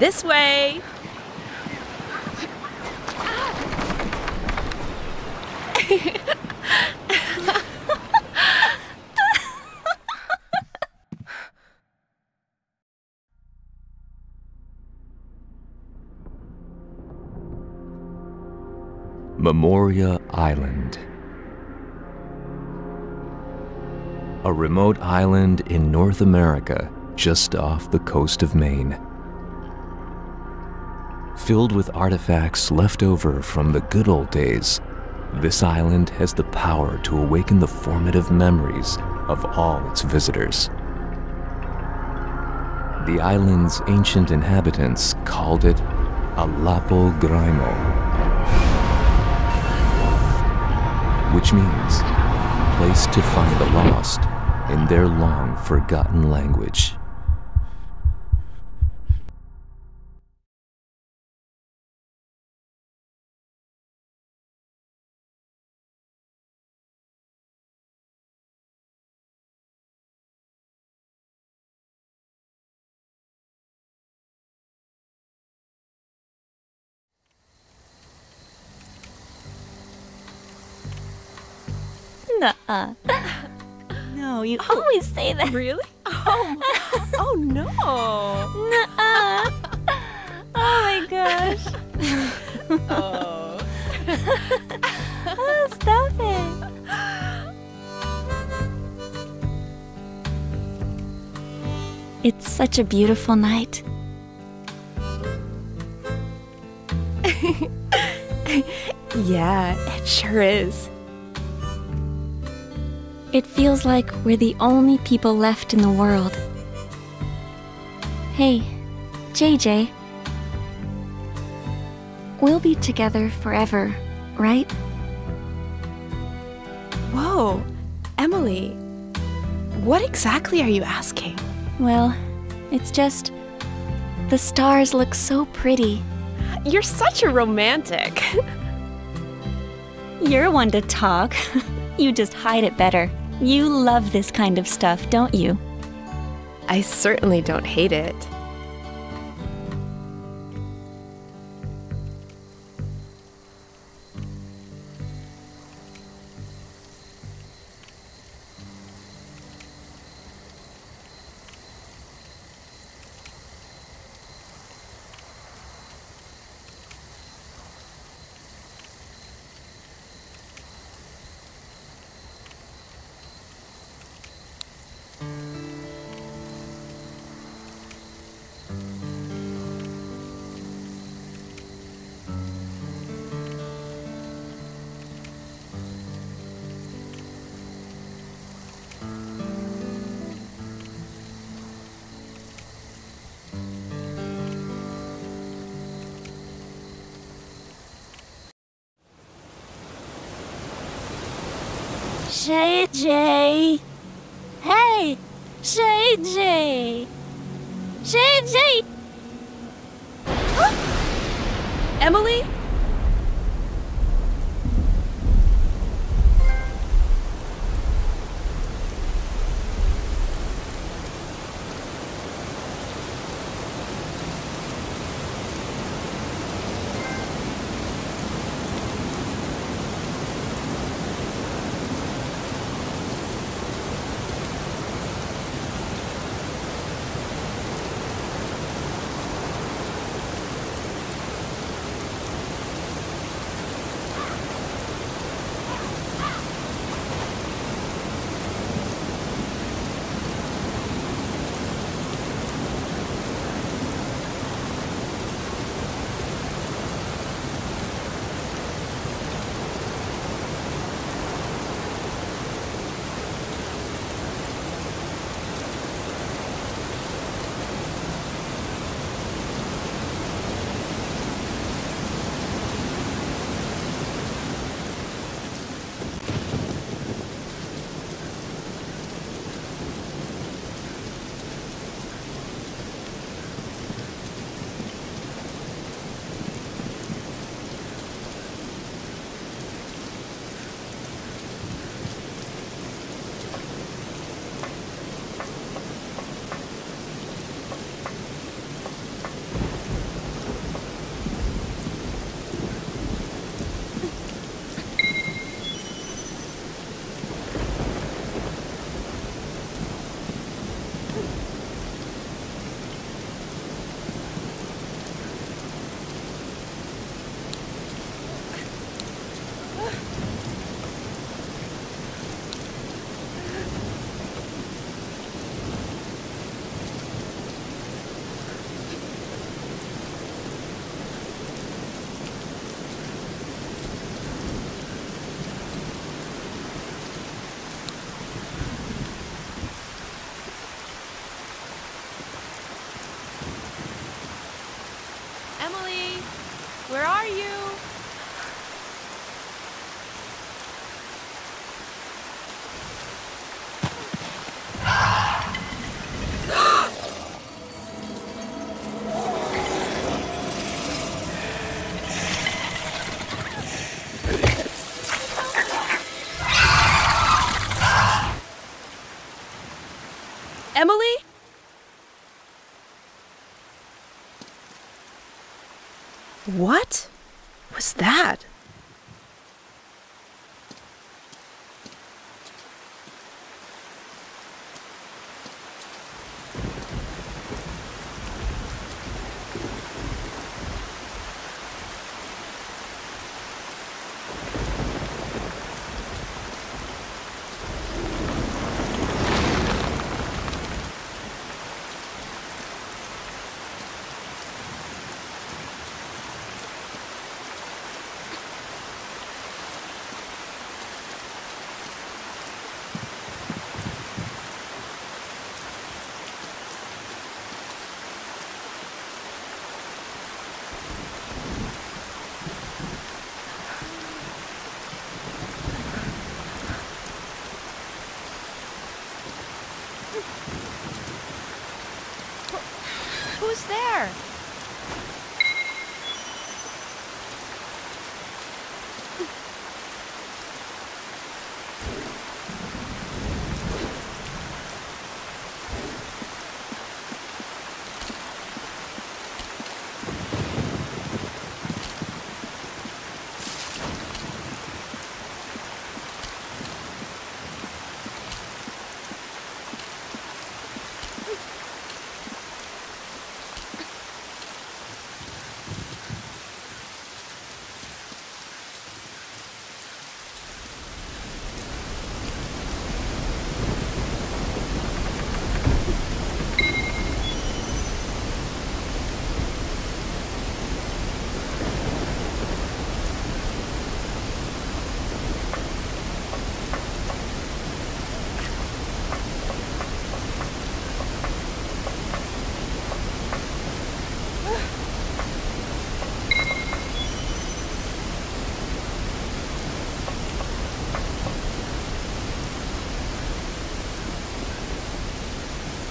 This way. Memoria Island. A remote island in North America just off the coast of Maine. Filled with artifacts left over from the good old days, this island has the power to awaken the formative memories of all its visitors. The island's ancient inhabitants called it Alapo Grimo, which means place to find the lost in their long forgotten language. Nuh-uh. No, you always say that. Really? Oh, oh no. Nuh-uh. Oh my gosh. Oh. Oh, stop it. It's such a beautiful night. Yeah, it sure is. It feels like we're the only people left in the world. Hey, JJ. We'll be together forever, right? Whoa, Emily. What exactly are you asking? Well, it's just. The stars look so pretty. You're such a romantic. You're one to talk. you just hide it better. You love this kind of stuff, don't you? I certainly don't hate it. Emily? What was that?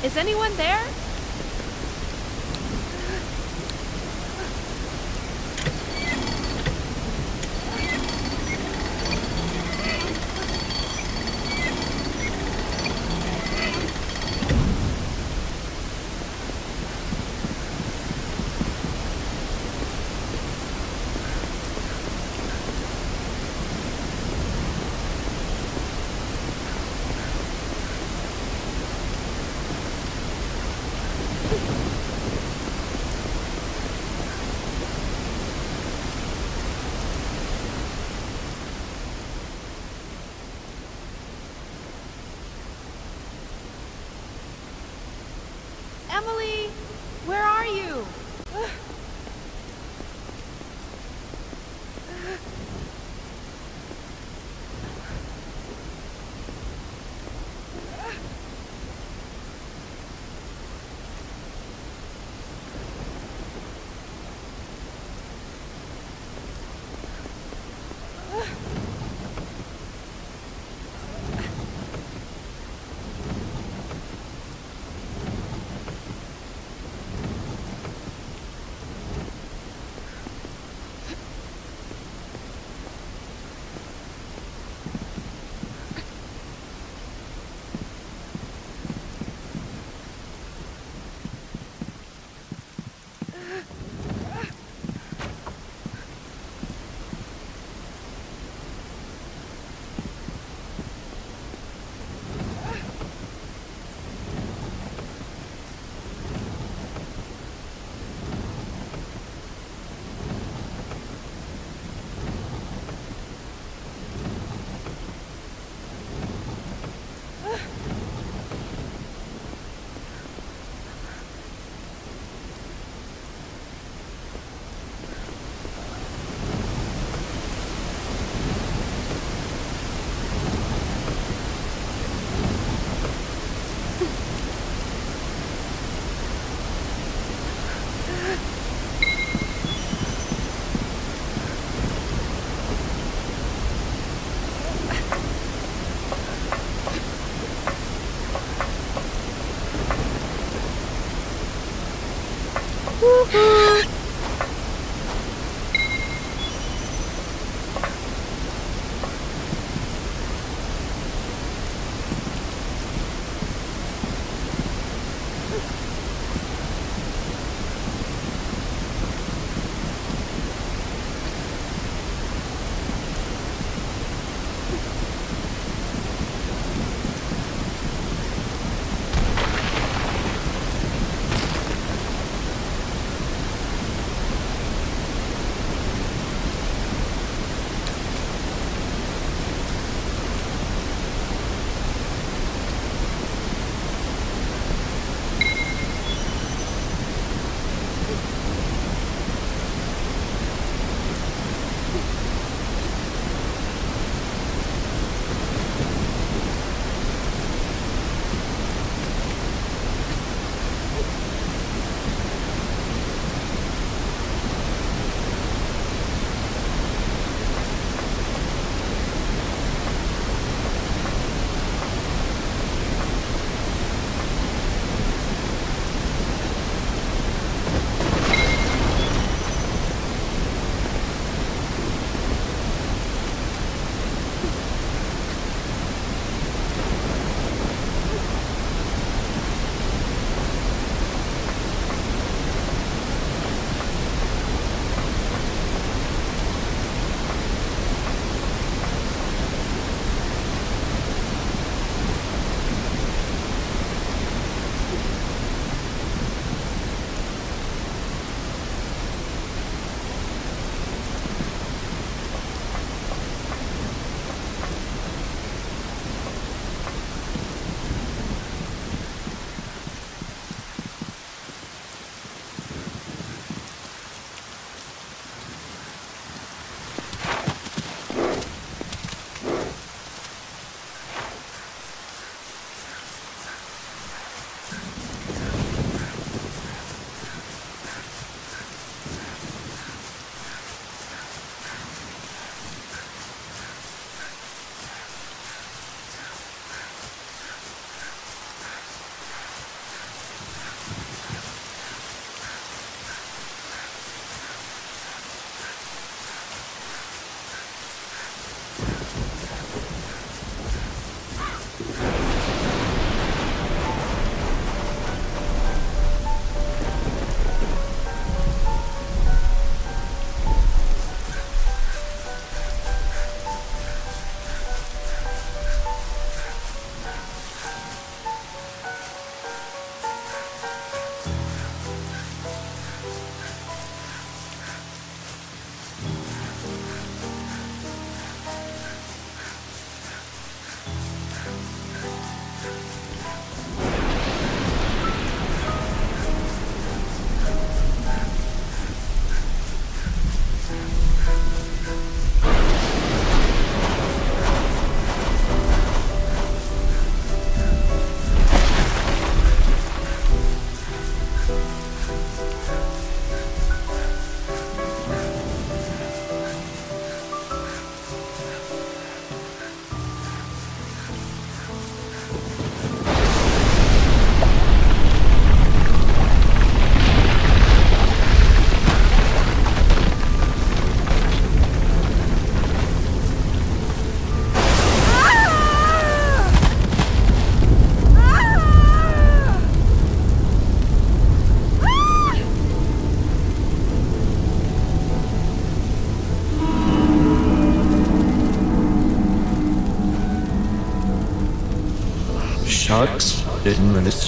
Is anyone there?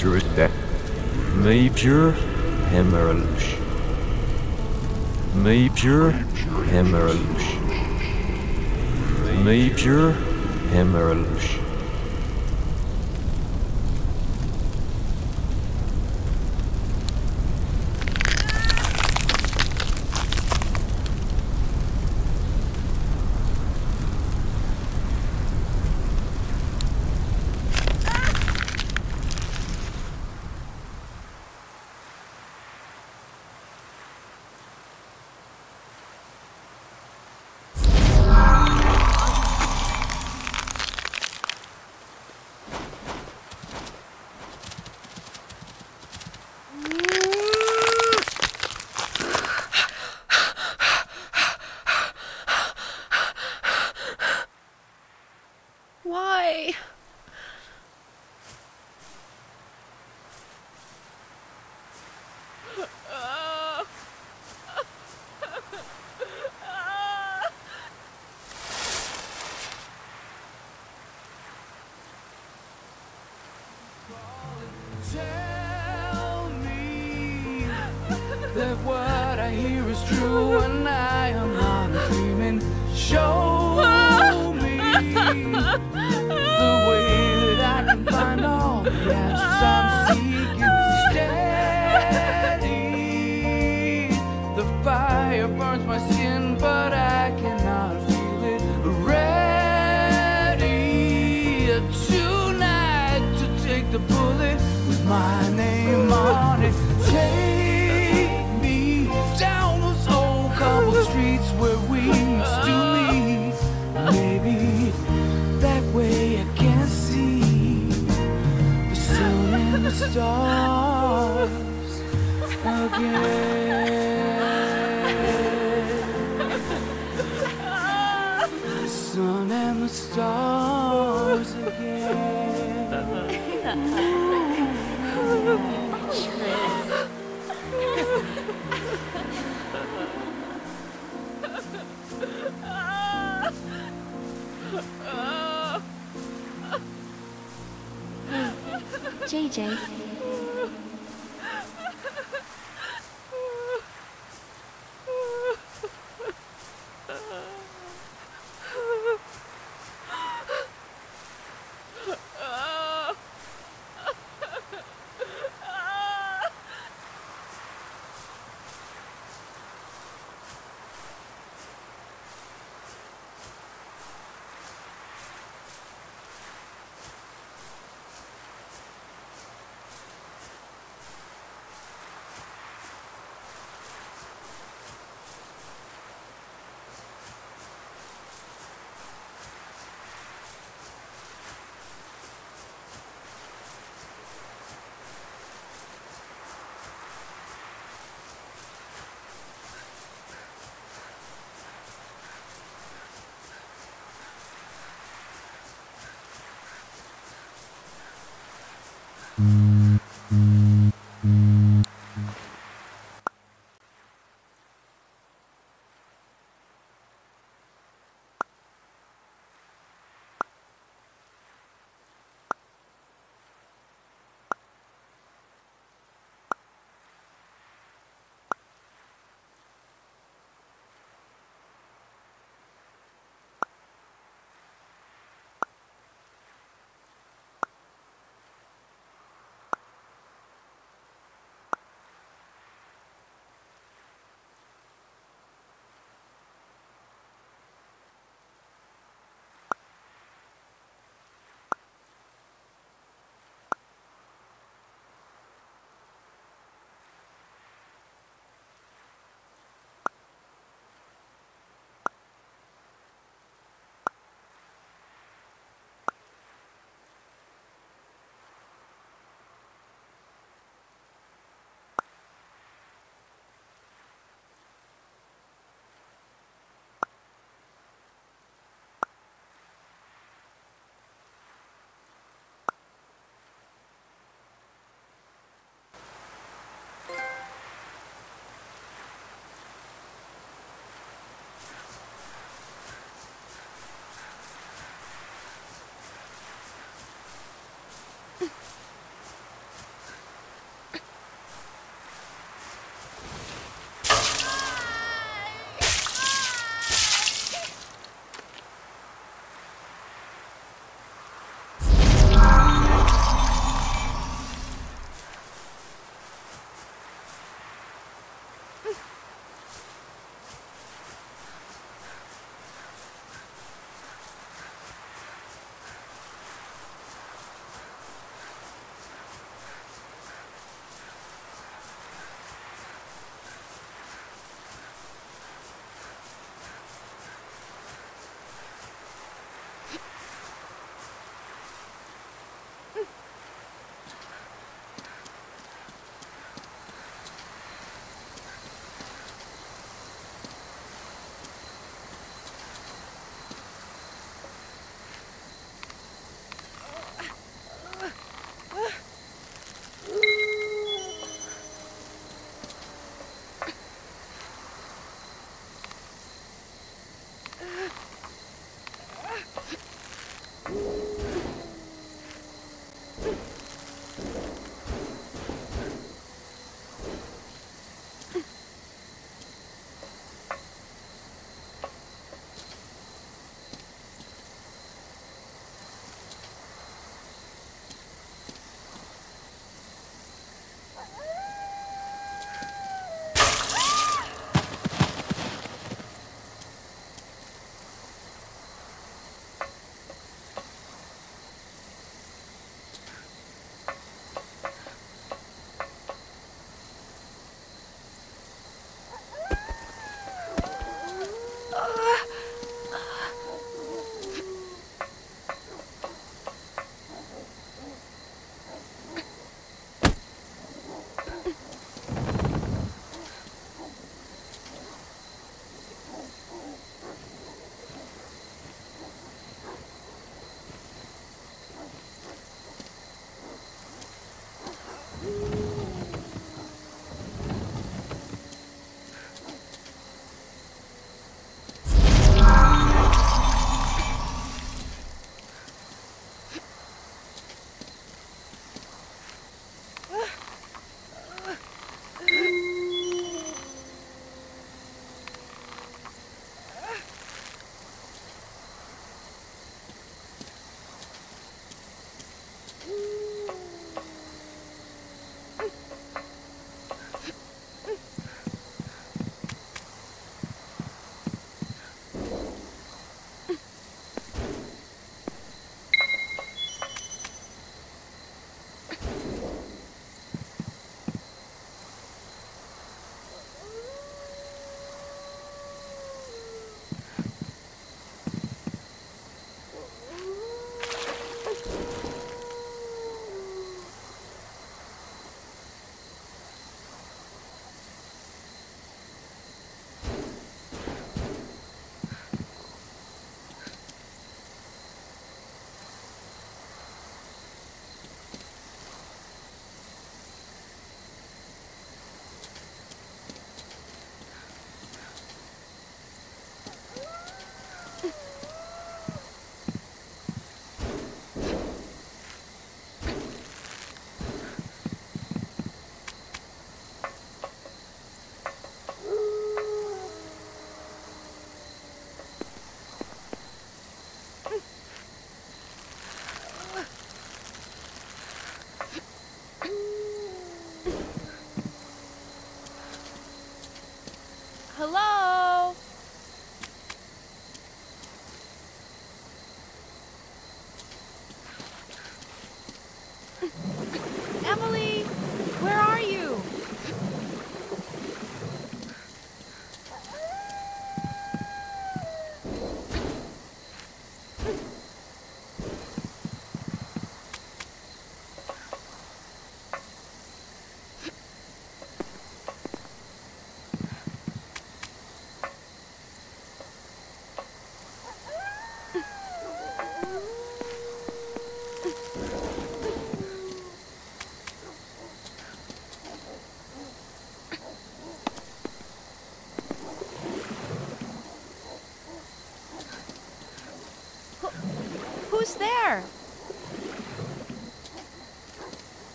Administrator Major Hemmerlush. Major Hemmerlush. Major Hemmerlush.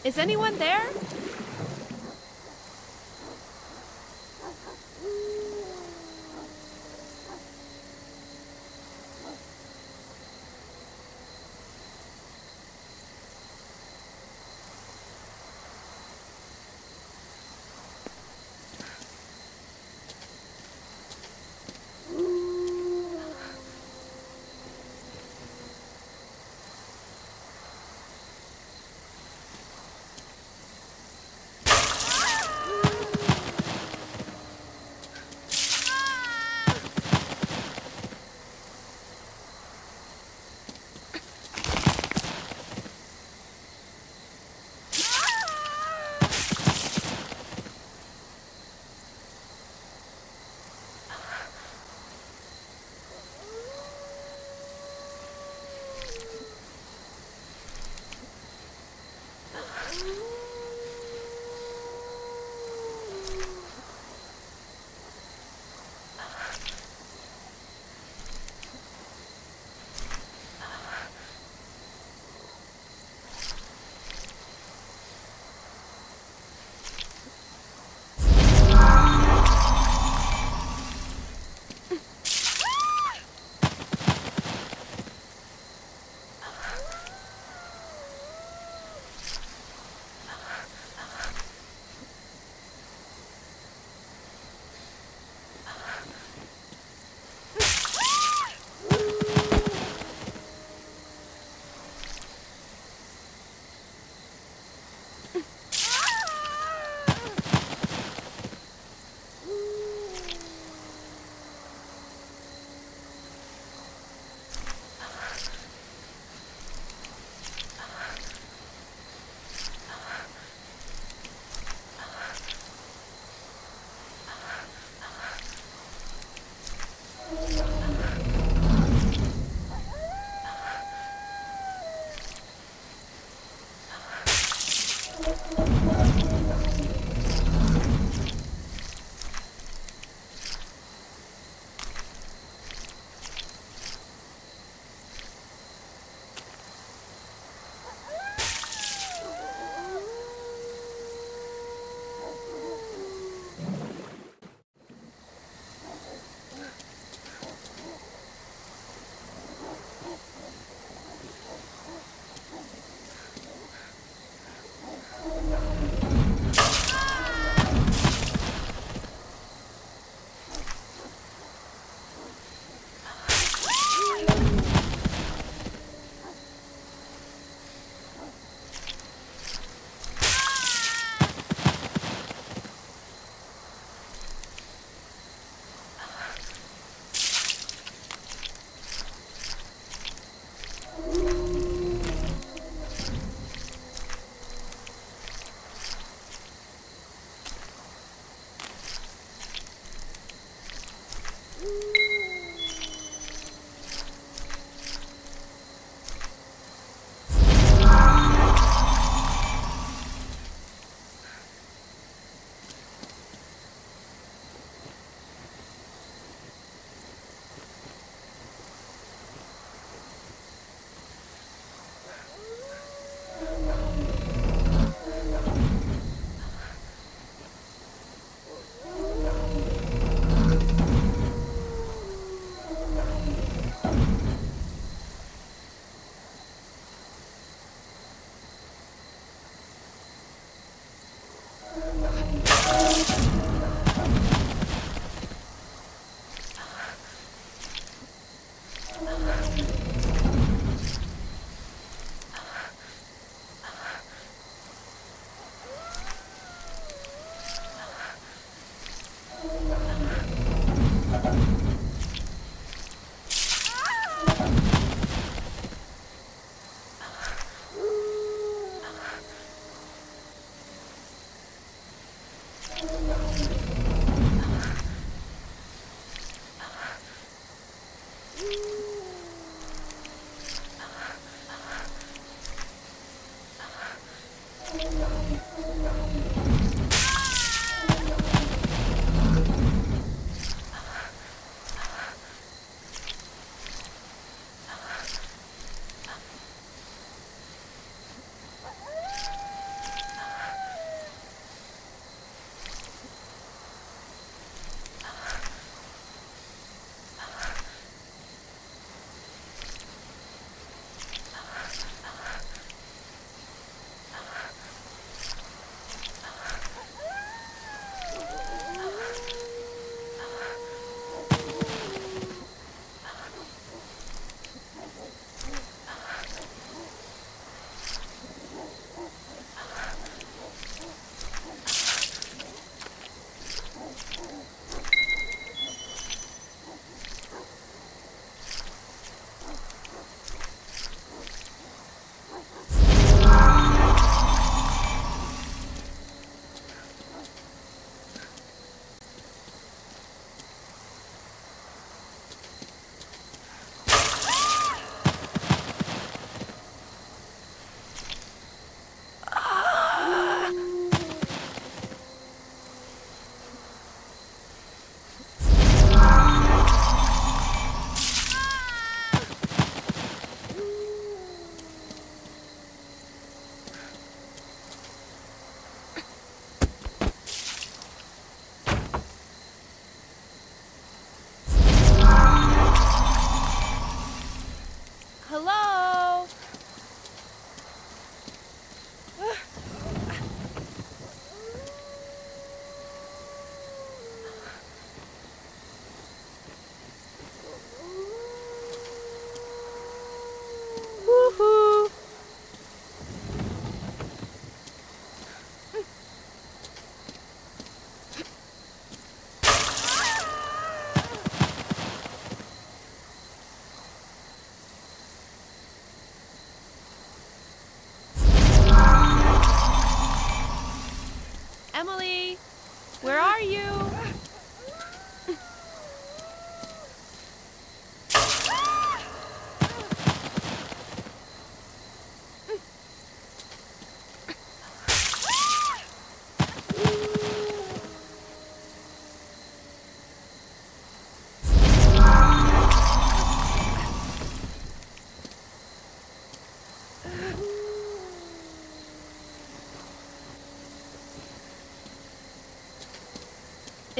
Is anyone there?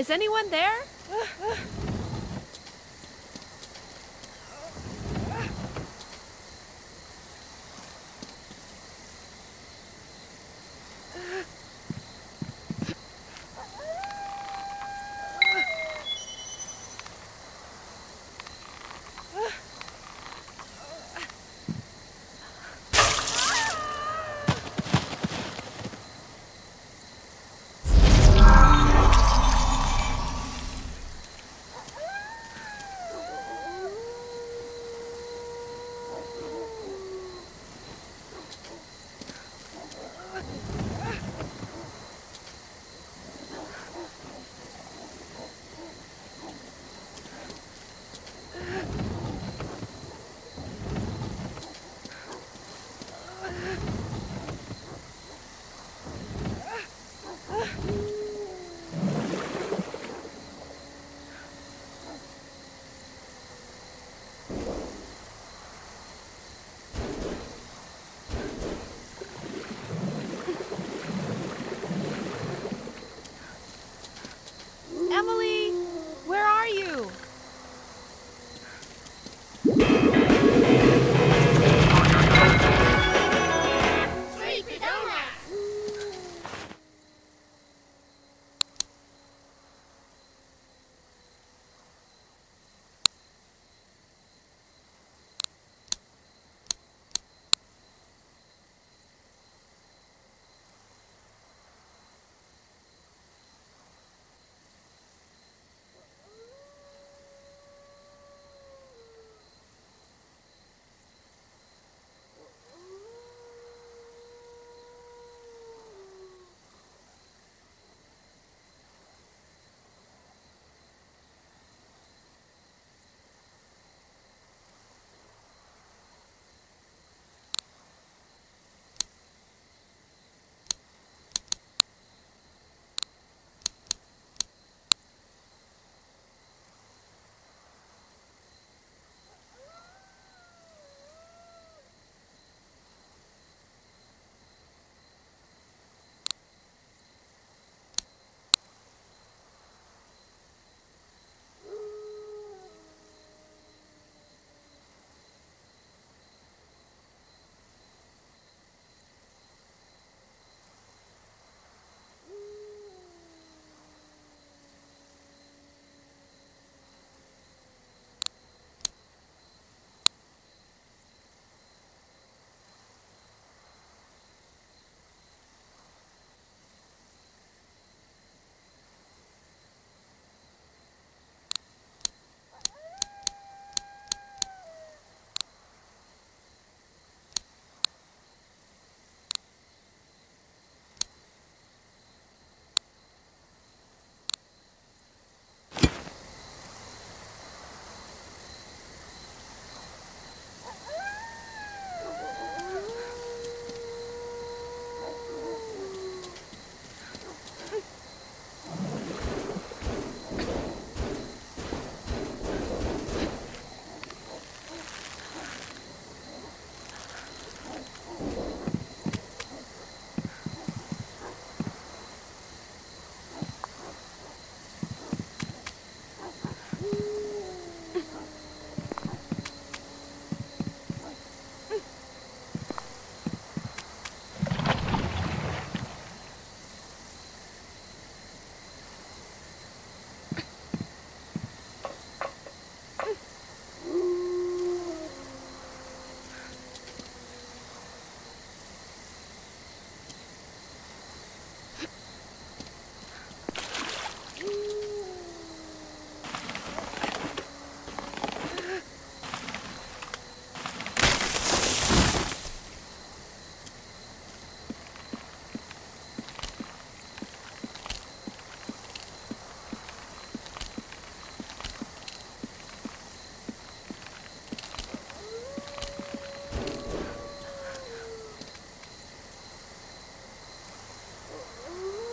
Is anyone there?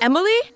Emily?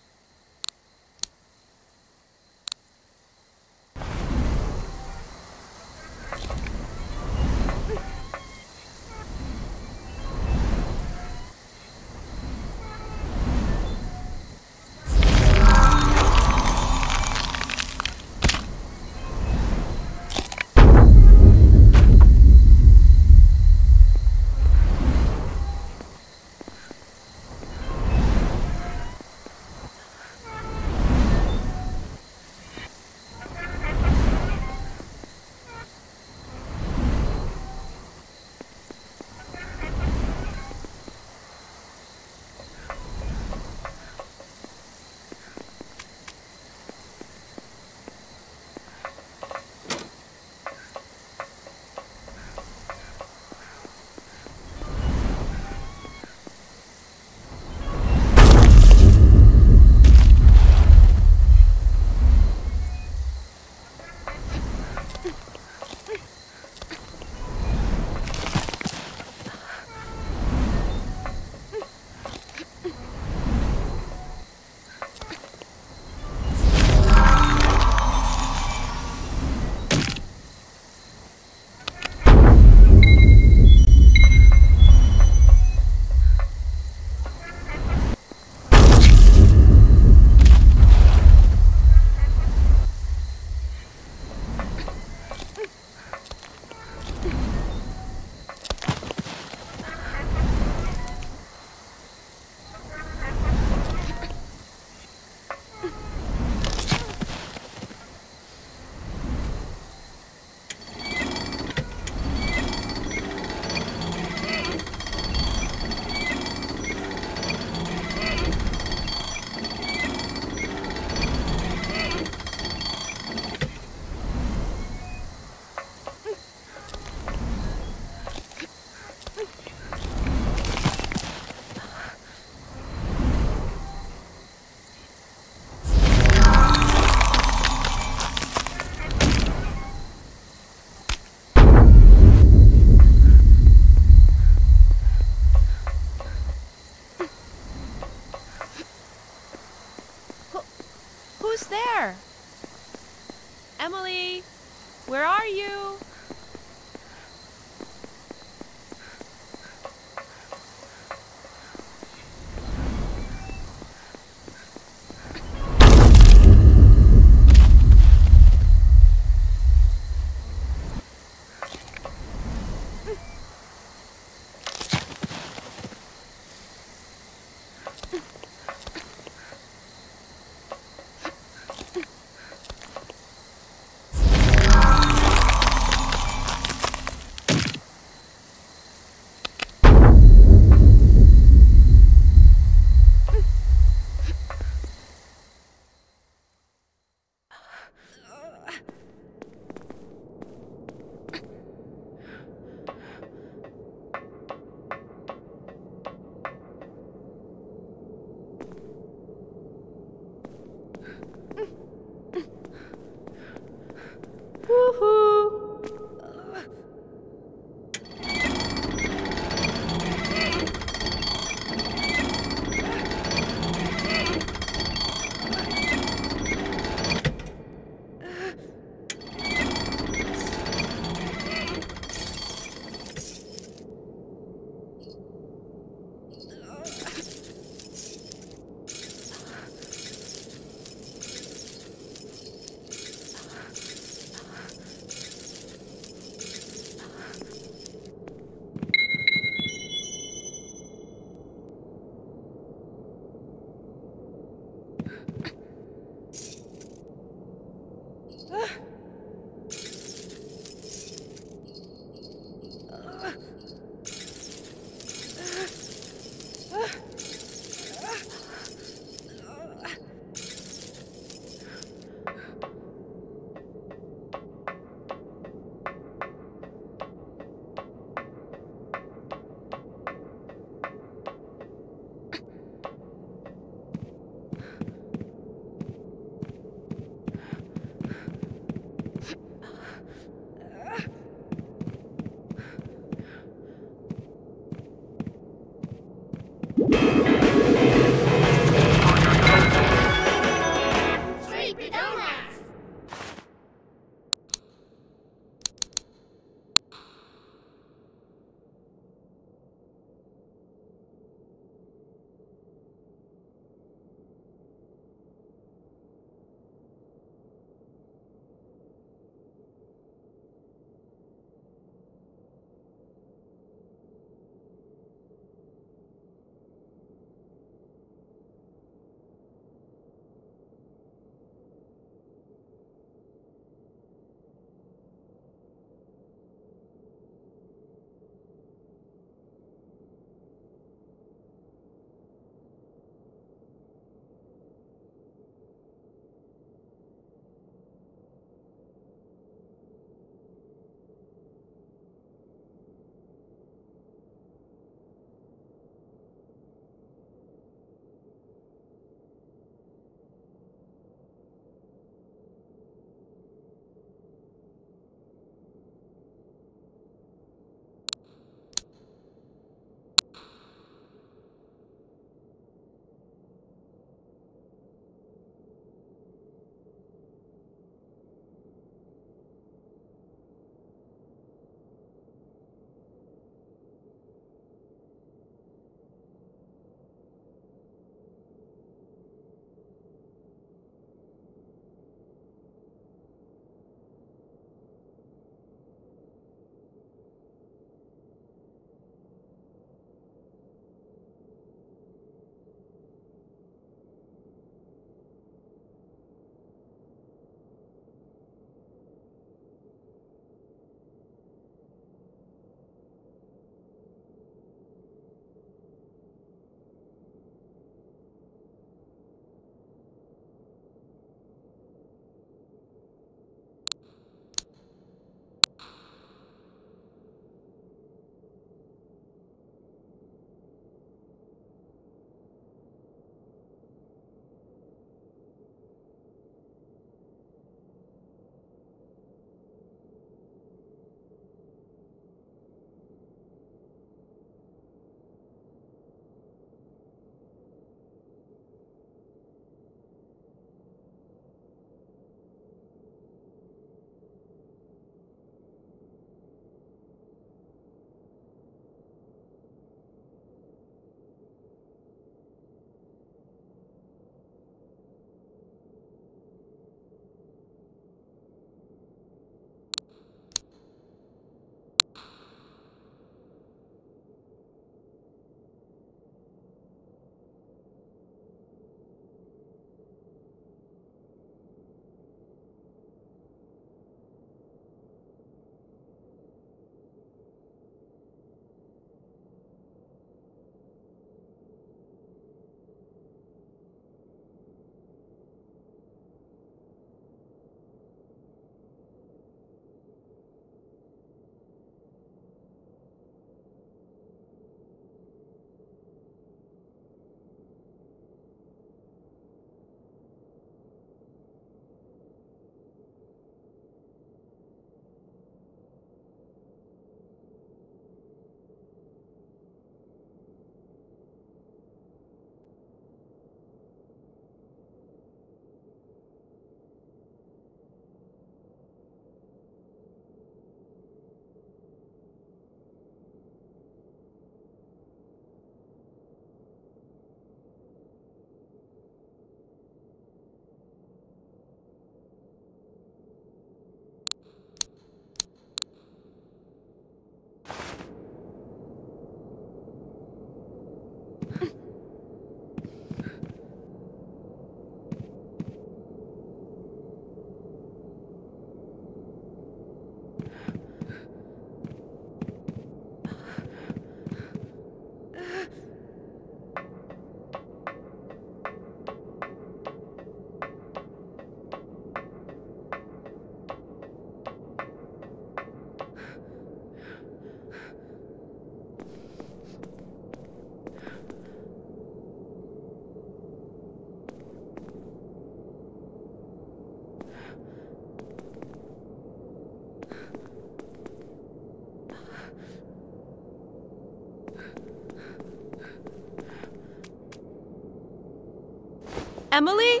Emily?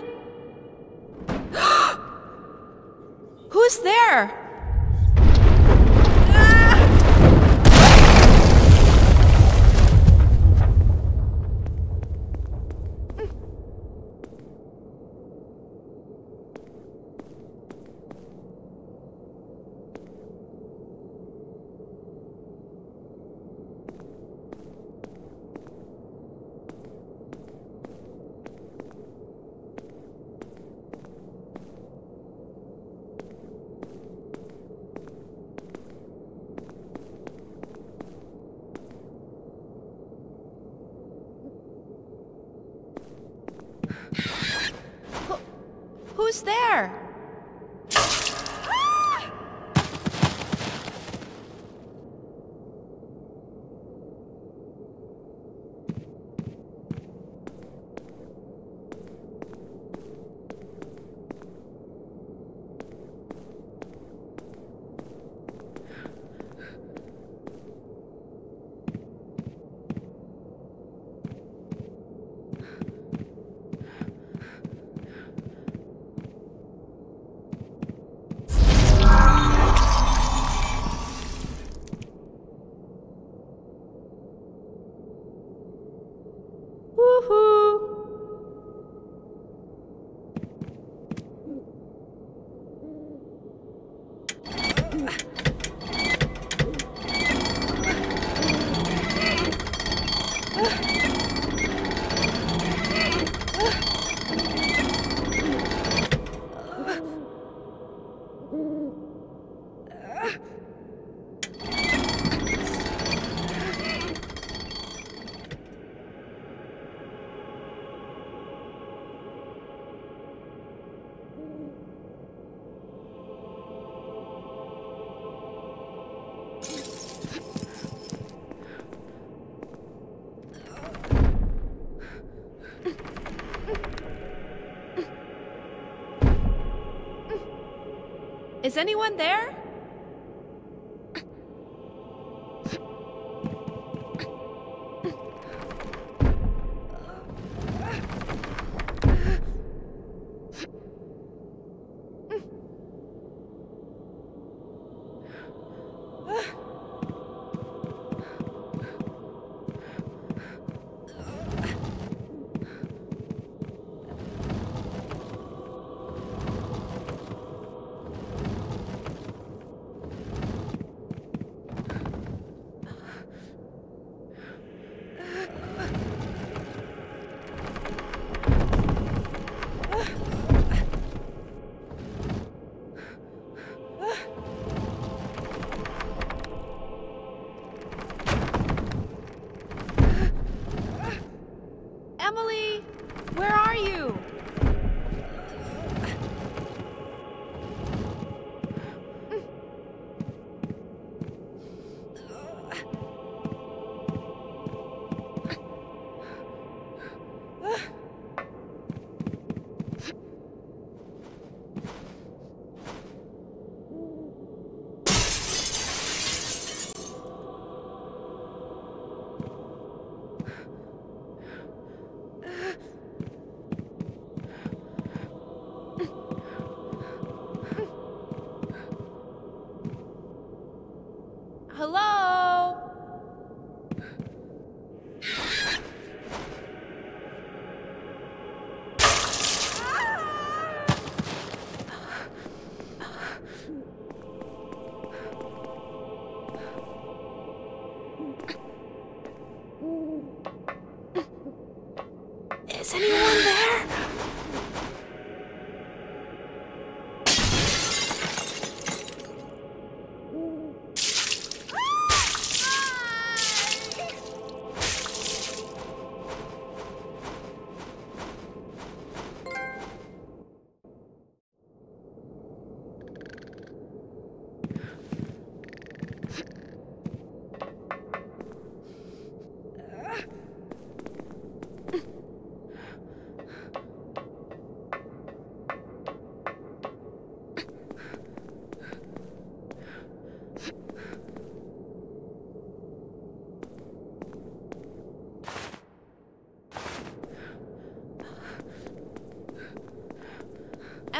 Who's there? Is anyone there?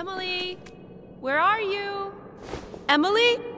Emily, where are you? Emily?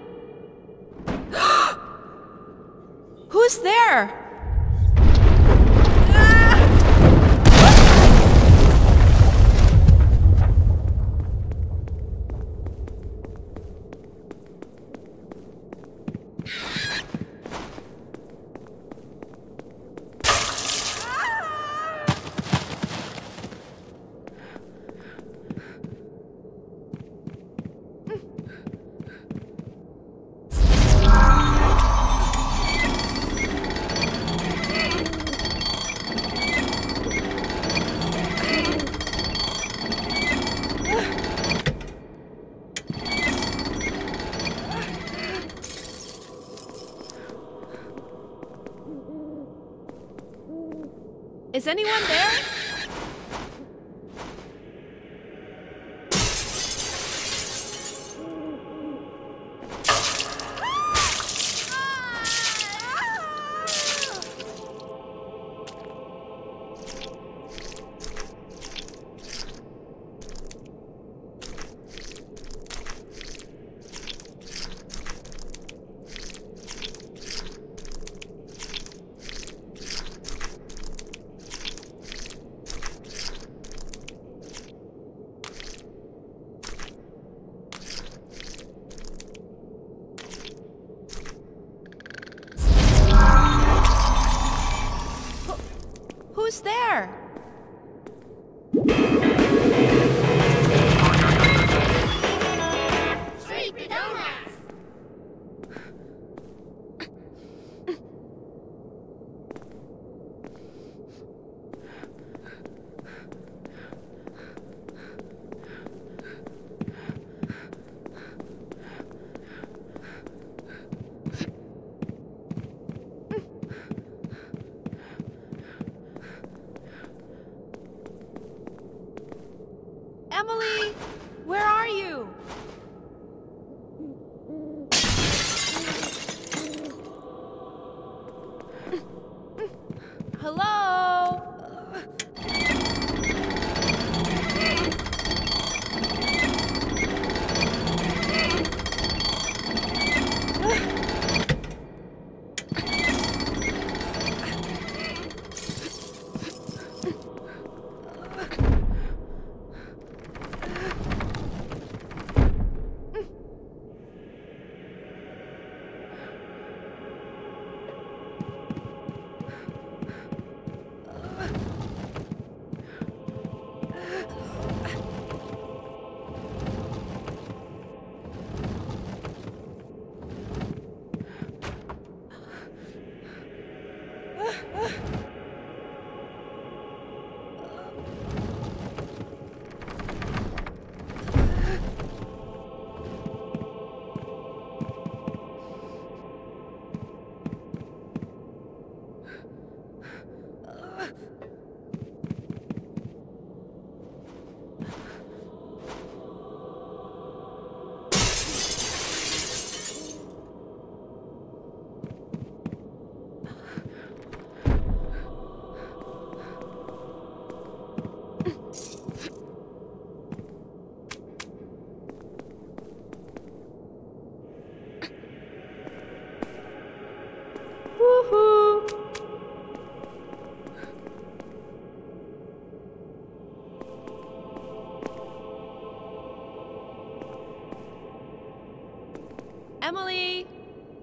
Is anyone there?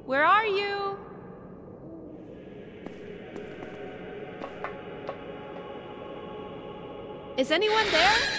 Where are you? Is anyone there?